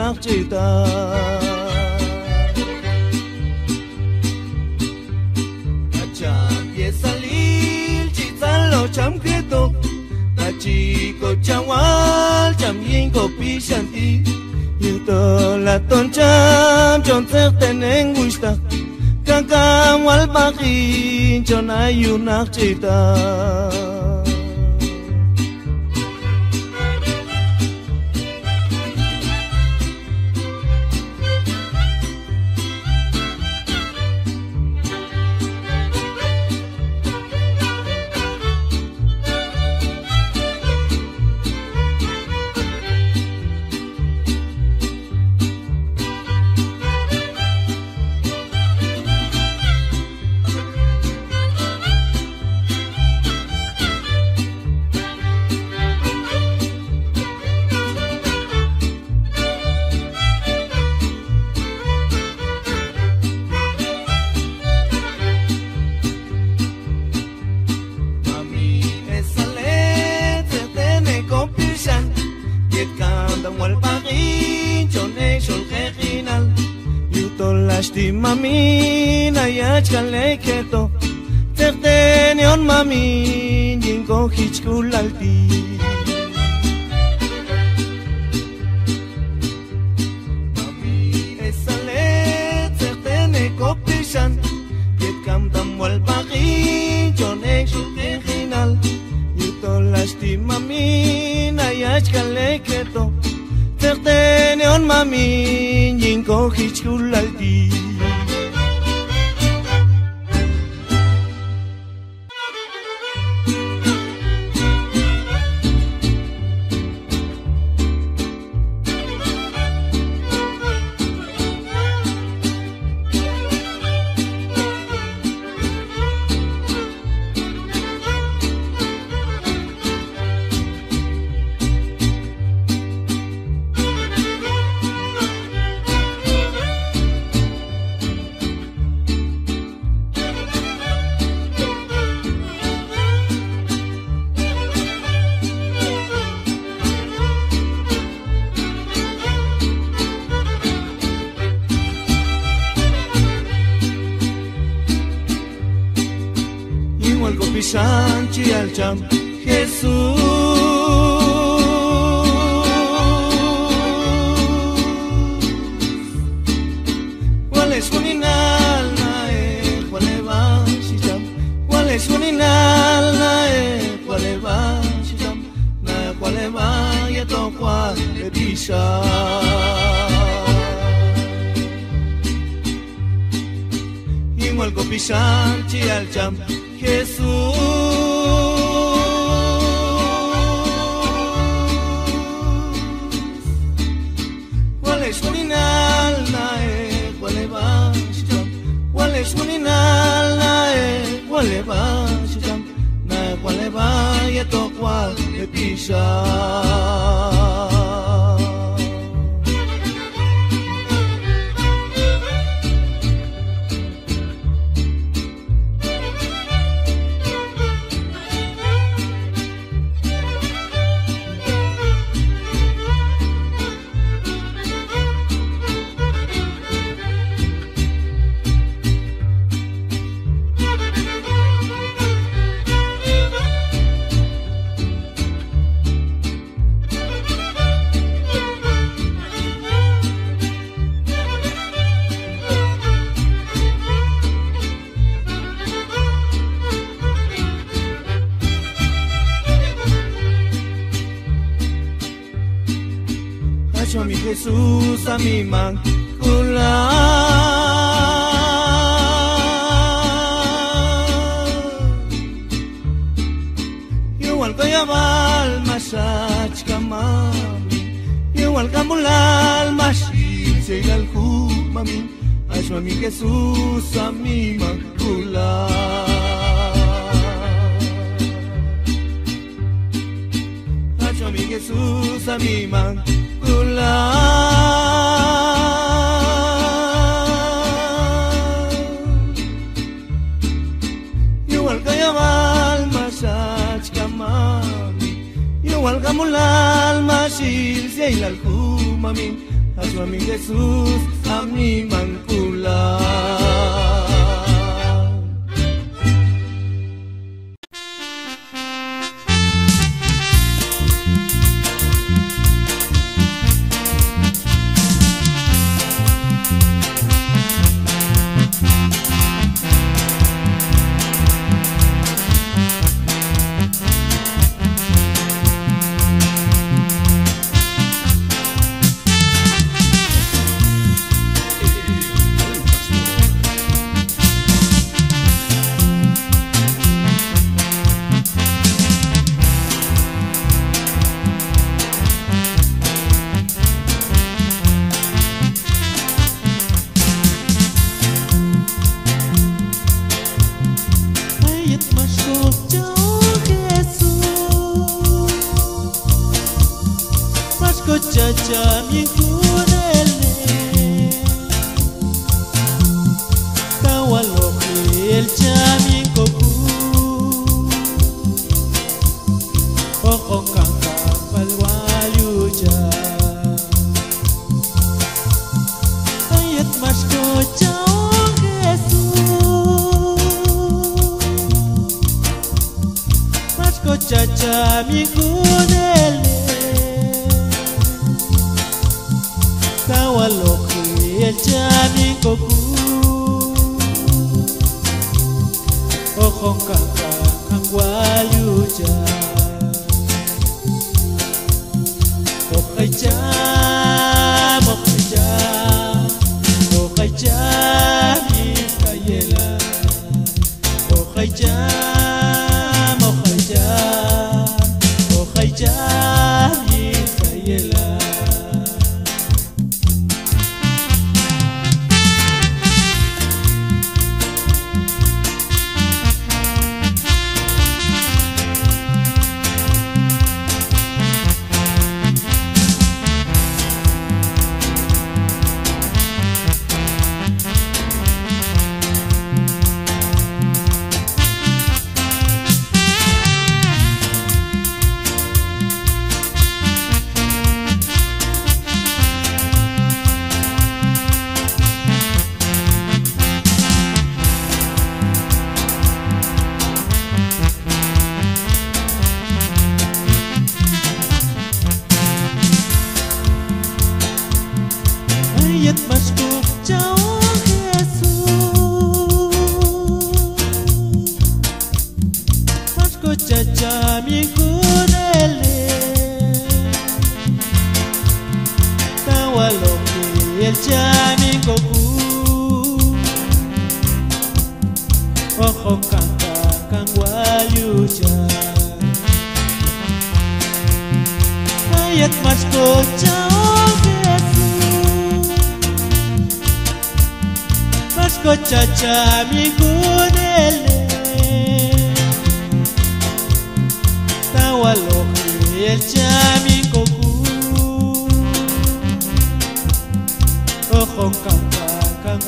naqchita Acham yesalil chitalo cham keto Tachiko chawal cham yinko pishanti Yuto la ton cham chon tenen gusta Kakam wal bakin chon ayunak chita समझ कर लेके तो cham Jesús. ¿Cuál es un inalma eh? ¿Cuál es va cham ¿Cuál es un inalma eh? ¿Cuál es va cham Na cuál es va ya to cuál de igual con pisanchi al cham Jesús de Jesús a mi mancular Igual que yamal masach kamami Igual que mulal mashil segal mami Hacho mi Jesús a mi mancular Hacho mi mulal mashil segal mami Hacho Mami Jesús a mi ของกางาข้างวาอยู่ใจอกให้เจ้า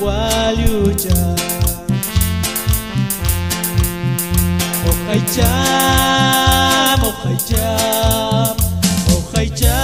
waluja Oh khai cha, oh khai cha, oh khai cha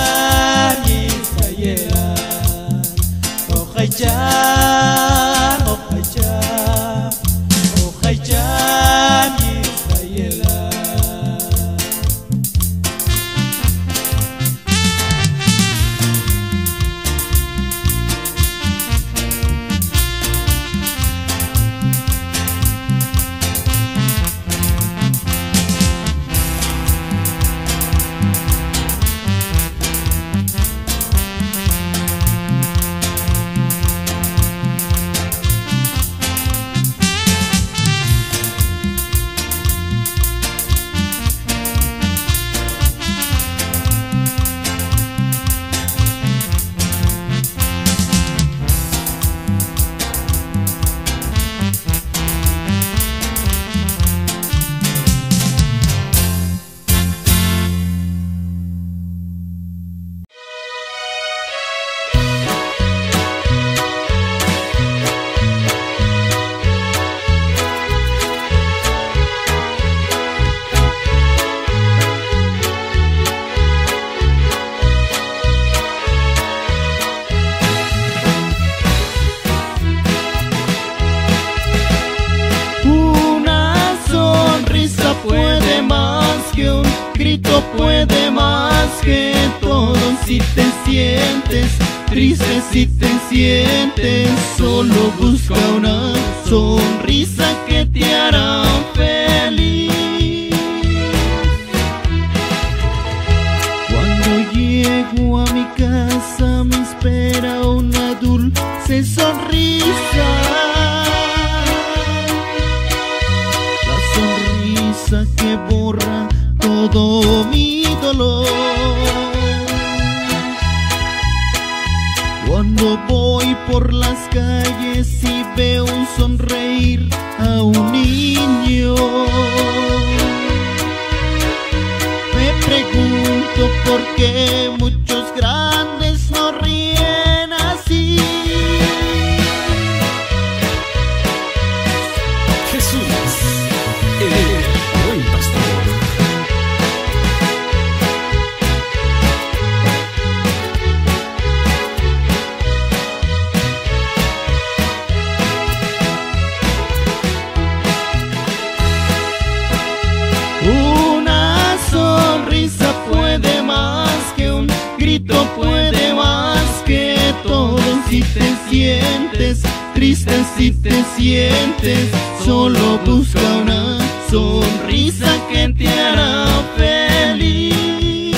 te sientes triste, si te sientes, solo busca una sonrisa que te hará feliz.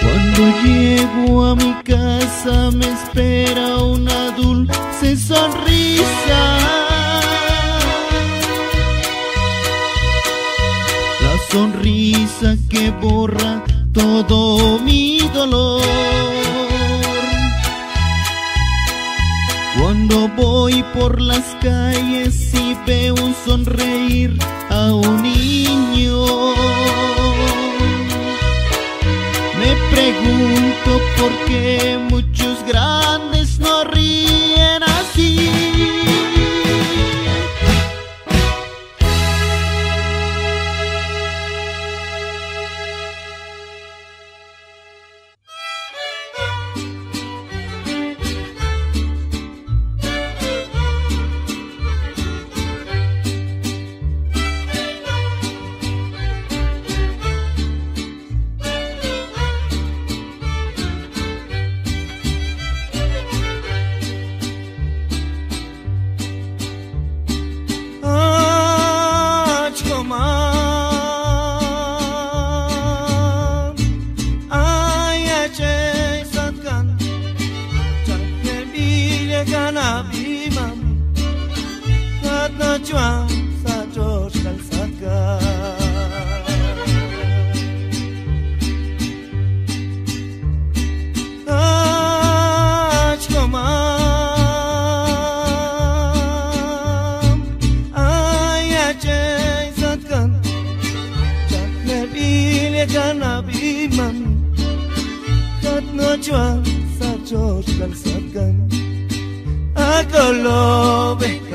Cuando llego a mi casa me espera una dulce sonrisa. La sonrisa que borra todo mi dolor. Voy por las calles y veo sonreír a un niño, me pregunto por qué Joan Sartxo Euskal Zarkan Akolobe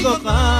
ko pa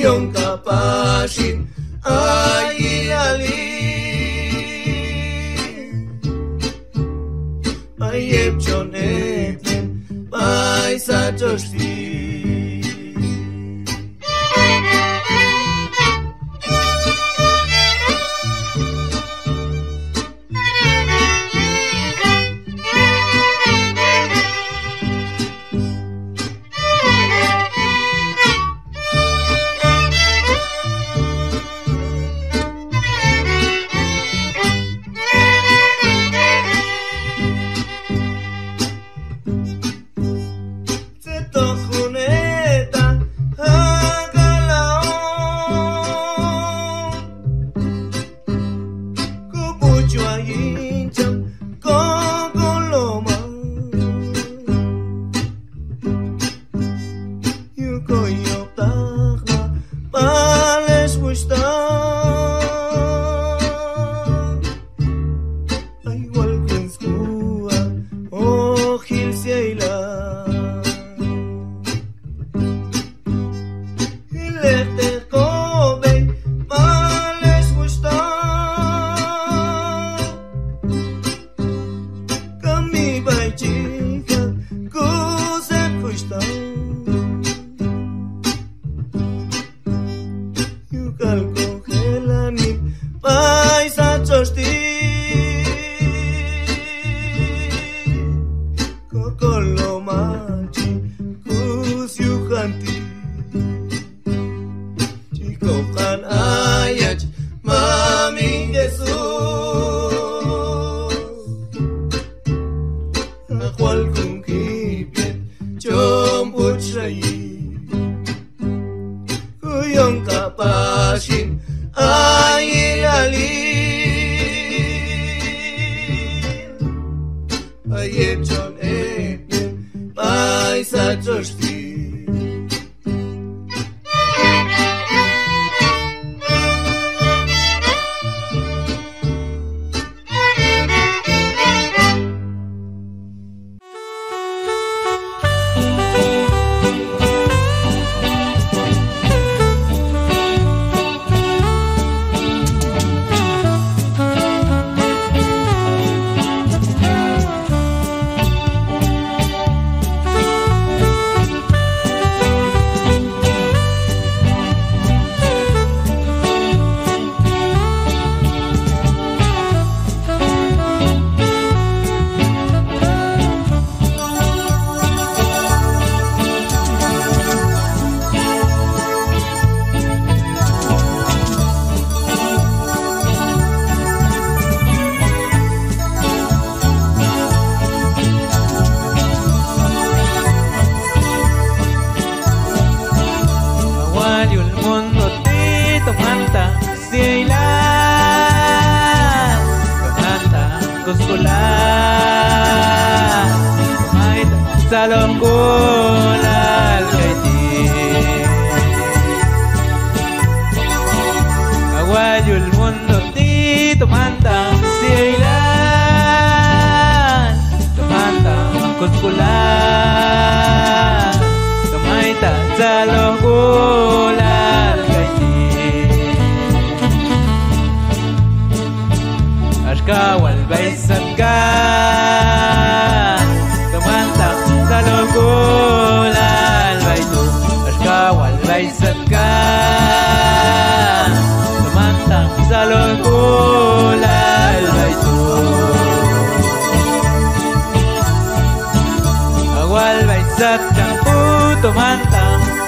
iyon kapatid ay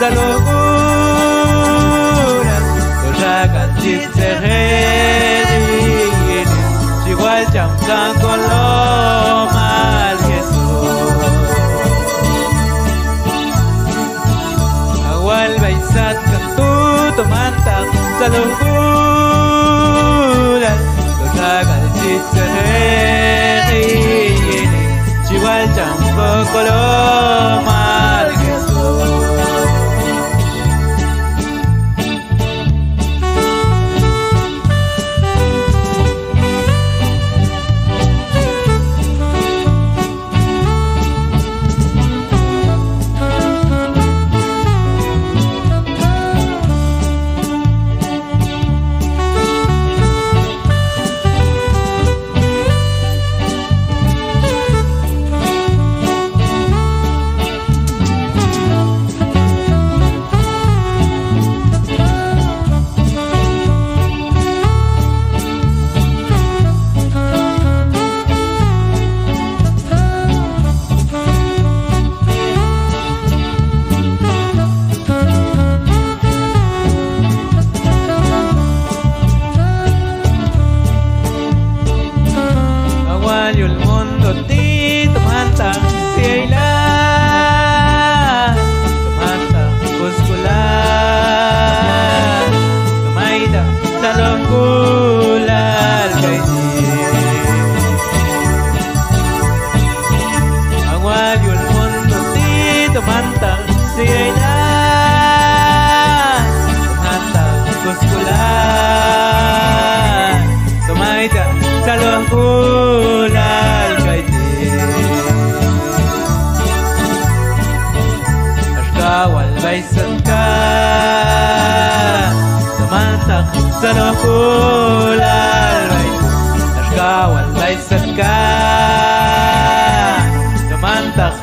esta locura. Los ragazzi terreni, igual chantan. cantante y la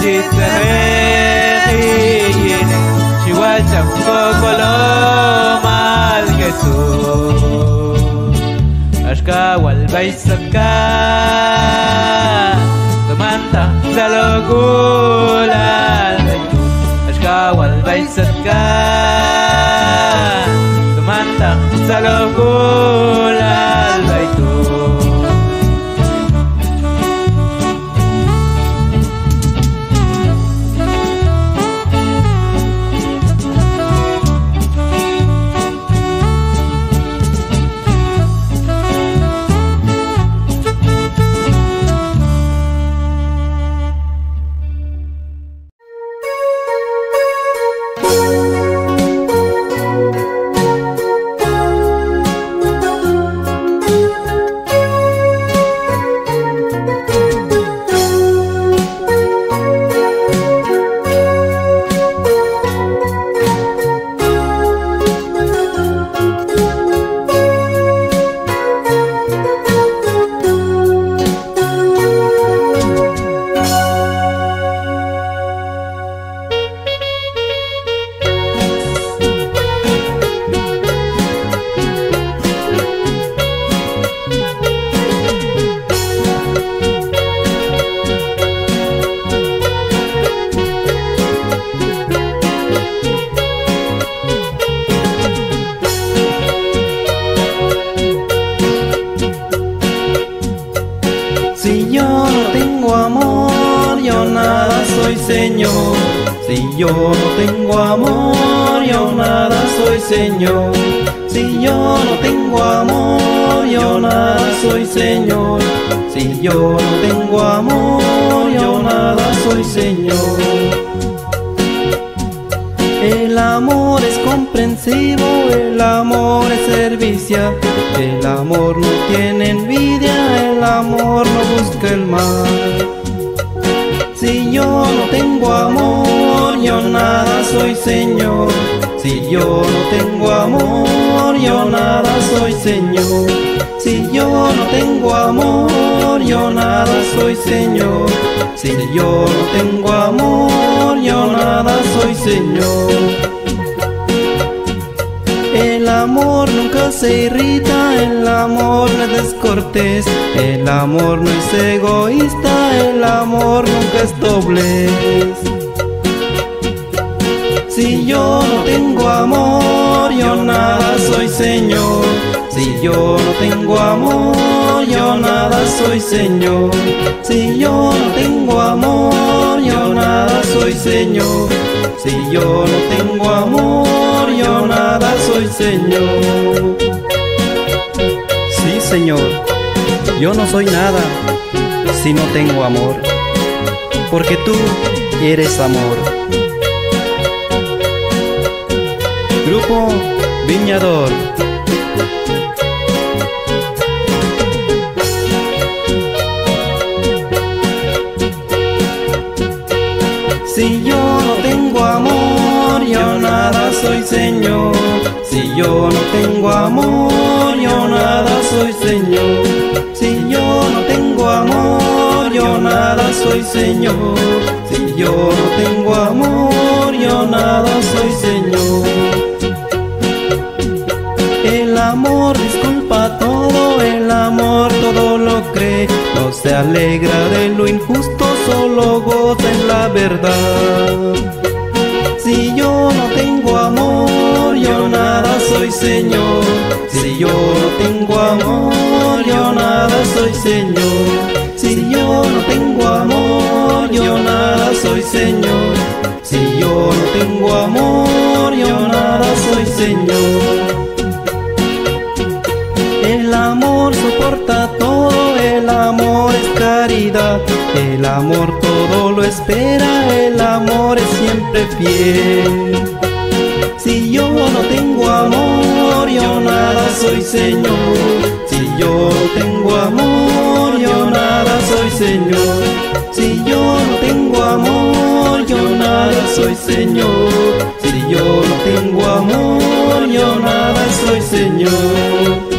chiste regine, igual tampoco lo mal Jesús. Ashka igual vais a cantar manta zalogulal ashka wal baisatka manta yo no tengo amor, yo nada soy Señor. Si yo no tengo amor, yo nada soy Señor. Si yo no tengo amor, yo nada soy Señor. El amor es comprensivo, el amor es servicial, el amor no tiene envidia, el amor no busca el mal. Si yo no tengo amor, yo nada soy Señor. Si yo no tengo amor, yo nada soy Señor. Si yo no tengo amor, yo nada soy Señor. Si yo no tengo amor, yo nada soy Señor. El amor nunca se irrita, el amor no es descortés, el amor no es egoísta, el amor nunca es doblez. Si yo no tengo amor, yo nada soy Señor. Si yo no tengo amor, yo nada soy Señor. Si yo no tengo amor, yo nada soy Señor. Si yo no tengo amor, yo nada soy Señor. Sí, Señor, yo no soy nada si no tengo amor, porque tú eres amor. Grupo Viñador. Si yo no tengo amor, yo nada soy Señor. Si yo no tengo amor, yo nada soy Señor. Si yo no tengo amor, yo nada soy Señor. Si yo no tengo amor, yo nada soy Señor. Alegra de lo injusto, solo goza en la verdad. Si yo no tengo amor, yo nada soy Señor. Si yo no tengo amor, yo nada soy Señor. Si yo no tengo amor, yo nada soy Señor. yo no tengo amor, yo nada soy Señor. El amor soporta todo, el amor es caridad, el amor todo lo espera, el amor es siempre fiel. Si yo no tengo amor, yo nada soy Señor. Si yo tengo amor, yo nada soy Señor. Si yo no tengo amor, yo nada soy Señor. Si yo no tengo amor, yo nada soy Señor.